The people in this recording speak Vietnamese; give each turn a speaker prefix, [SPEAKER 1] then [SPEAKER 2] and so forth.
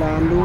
[SPEAKER 1] Lalu